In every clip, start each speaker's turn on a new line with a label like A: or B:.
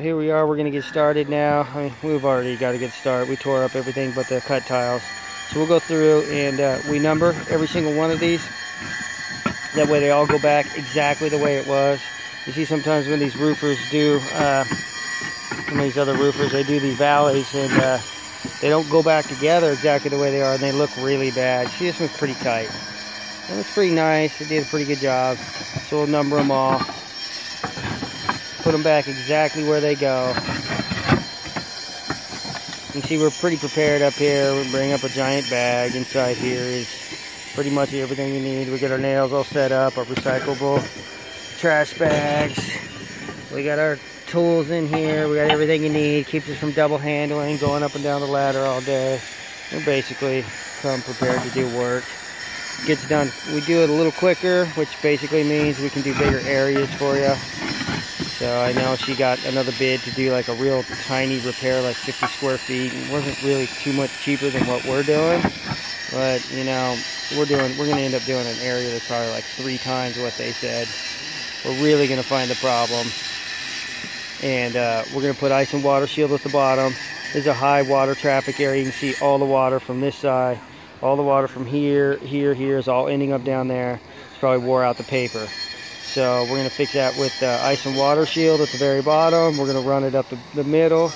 A: Here we are, we're gonna get started now. I mean, we've already got a good start. We tore up everything but the cut tiles. So we'll go through and uh, we number every single one of these. That way they all go back exactly the way it was. You see sometimes when these roofers do, uh, some of these other roofers, they do these valleys and uh, they don't go back together exactly the way they are and they look really bad. See, this one's pretty tight. It looks pretty nice. It did a pretty good job. So we'll number them all. Put them back exactly where they go. You see we're pretty prepared up here. We bring up a giant bag. Inside here is pretty much everything you need. We get our nails all set up, our recyclable trash bags. We got our tools in here. We got everything you need. Keeps us from double handling, going up and down the ladder all day. We basically come prepared to do work. Gets done. We do it a little quicker, which basically means we can do bigger areas for you. So I know she got another bid to do like a real tiny repair, like 50 square feet. It wasn't really too much cheaper than what we're doing. But, you know, we're doing, we're going to end up doing an area that's probably like three times what they said. We're really going to find the problem. And uh, we're going to put ice and water shield at the bottom. There's a high water traffic area. You can see all the water from this side. All the water from here, here, here is all ending up down there. It's probably wore out the paper. So we're going to fix that with uh, ice and water shield at the very bottom. We're going to run it up the, the middle.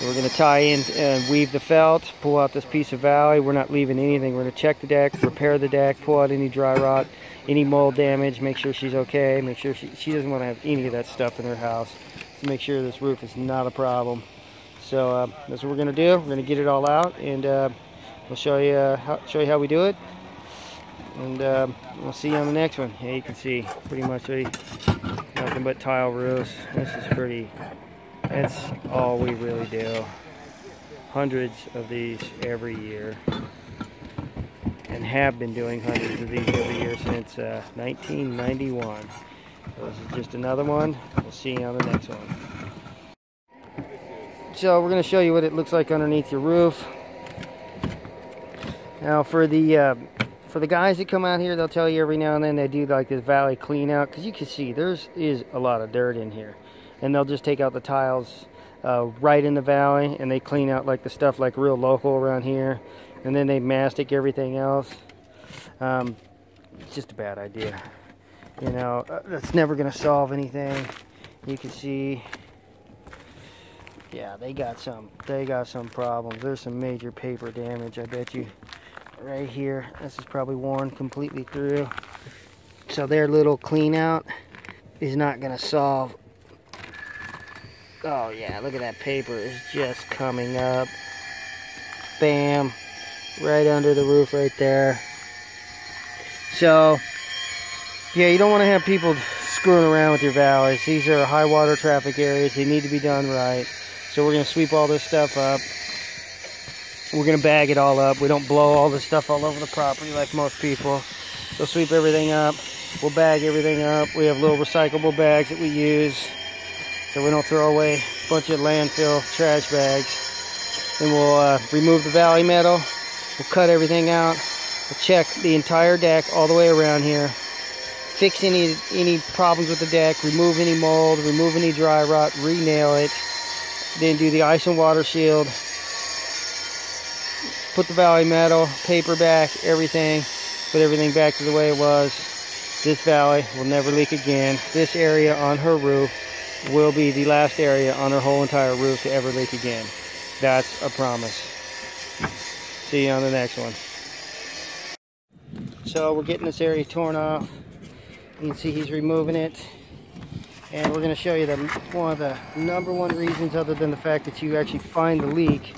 A: We're going to tie in and weave the felt, pull out this piece of valley. We're not leaving anything. We're going to check the deck, repair the deck, pull out any dry rot, any mold damage, make sure she's okay, make sure she, she doesn't want to have any of that stuff in her house. To make sure this roof is not a problem. So uh, that's what we're going to do. We're going to get it all out and uh, we'll show you, uh, how, show you how we do it and uh, we'll see you on the next one. Yeah, you can see pretty much nothing but tile roofs. This is pretty, that's all we really do. Hundreds of these every year. And have been doing hundreds of these every year since uh, 1991. So this is just another one. We'll see you on the next one. So we're going to show you what it looks like underneath your roof. Now for the uh, for the guys that come out here, they'll tell you every now and then they do like this valley clean out because you can see there's is a lot of dirt in here, and they'll just take out the tiles uh, right in the valley and they clean out like the stuff like real local around here, and then they mastic everything else. Um, it's just a bad idea. You know, uh, that's never going to solve anything. You can see yeah, they got some they got some problems. There's some major paper damage, I bet you right here. This is probably worn completely through. So their little clean out is not going to solve. Oh yeah, look at that paper is just coming up. Bam. Right under the roof right there. So, yeah, you don't want to have people screwing around with your valleys. These are high water traffic areas. They need to be done right. So we're going to sweep all this stuff up. We're going to bag it all up. We don't blow all the stuff all over the property like most people. We'll sweep everything up. We'll bag everything up. We have little recyclable bags that we use so we don't throw away a bunch of landfill trash bags. Then we'll uh, remove the valley metal. We'll cut everything out. We'll check the entire deck all the way around here. Fix any any problems with the deck. Remove any mold. Remove any dry rot. Re-nail it. Then do the ice and water shield put the valley metal, paper back, everything, put everything back to the way it was. This valley will never leak again. This area on her roof will be the last area on her whole entire roof to ever leak again. That's a promise. See you on the next one. So we're getting this area torn off. You can see he's removing it. And we're going to show you the, one of the number one reasons other than the fact that you actually find the leak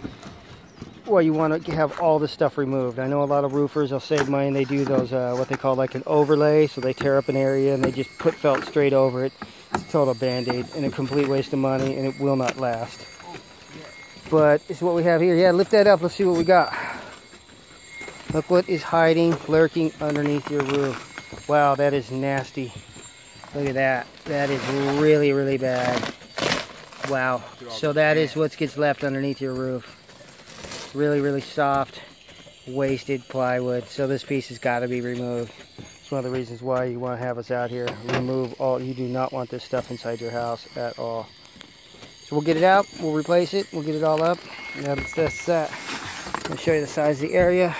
A: well, you want to have all this stuff removed. I know a lot of roofers, they'll save money and they do those, uh, what they call like an overlay. So they tear up an area and they just put felt straight over it. It's a total band-aid and a complete waste of money and it will not last. But it's what we have here. Yeah, lift that up. Let's see what we got. Look what is hiding, lurking underneath your roof. Wow, that is nasty. Look at that. That is really, really bad. Wow. So that is what gets left underneath your roof really, really soft, wasted plywood. So this piece has got to be removed. It's one of the reasons why you want to have us out here. Remove all, you do not want this stuff inside your house at all. So we'll get it out, we'll replace it, we'll get it all up. Now that's, that's that. I'll show you the size of the area.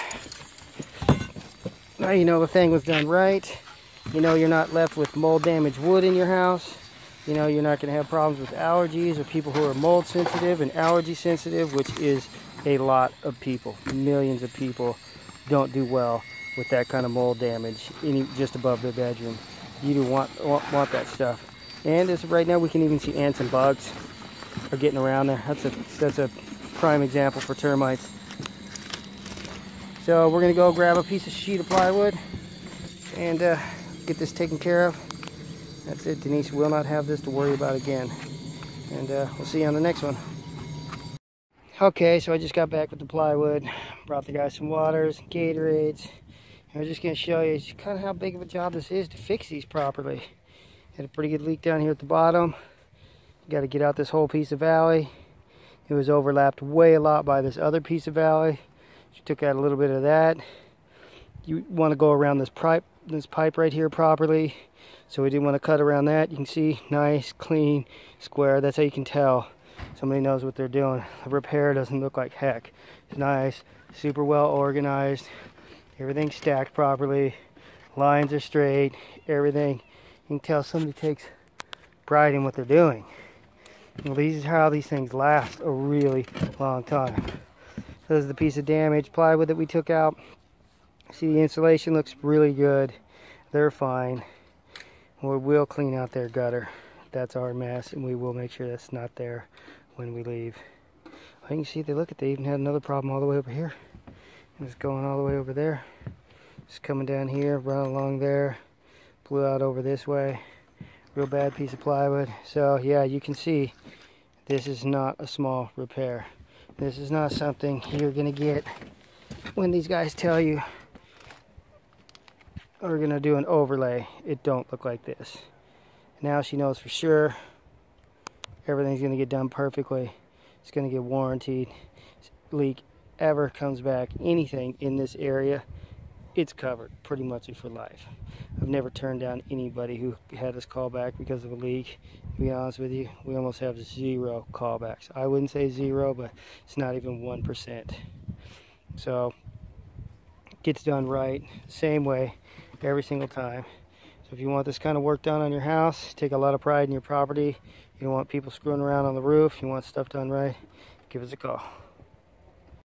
A: Now you know the thing was done right. You know you're not left with mold damaged wood in your house. You know you're not going to have problems with allergies or people who are mold sensitive and allergy sensitive, which is a lot of people. Millions of people don't do well with that kind of mold damage any, just above their bedroom. You do want, want, want that stuff. And as right now we can even see ants and bugs are getting around there. That's a, that's a prime example for termites. So we're gonna go grab a piece of sheet of plywood and uh, get this taken care of. That's it, Denise will not have this to worry about again. And uh, we'll see you on the next one. Okay, so I just got back with the plywood, brought the guys some waters, Gatorades. I'm just gonna show you kind of how big of a job this is to fix these properly. Had a pretty good leak down here at the bottom. Got to get out this whole piece of valley. It was overlapped way a lot by this other piece of valley. She took out a little bit of that. You want to go around this pipe, this pipe right here properly. So we didn't want to cut around that. You can see nice, clean, square. That's how you can tell somebody knows what they're doing. The repair doesn't look like heck. It's nice, super well organized. Everything's stacked properly. Lines are straight. Everything. You can tell somebody takes pride in what they're doing. Well, these are how these things last a really long time. This is the piece of damaged plywood that we took out. See the insulation looks really good. They're fine. We will clean out their gutter. That's our mess and we will make sure that's not there when we leave. I can see they look at they even had another problem all the way over here. It's going all the way over there. It's coming down here, run along there, blew out over this way. Real bad piece of plywood. So yeah, you can see this is not a small repair. This is not something you're gonna get when these guys tell you are gonna do an overlay. It don't look like this. Now she knows for sure everything's gonna get done perfectly. It's gonna get warranted. Leak ever comes back, anything in this area, it's covered pretty much for life. I've never turned down anybody who had us call back because of a leak. To be honest with you, we almost have zero callbacks. I wouldn't say zero, but it's not even 1%. So, gets done right, same way, every single time. So if you want this kind of work done on your house, take a lot of pride in your property, you want people screwing around on the roof, you want stuff done right, give us a call.